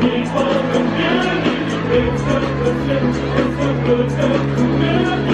People, the children, the children, the children, the the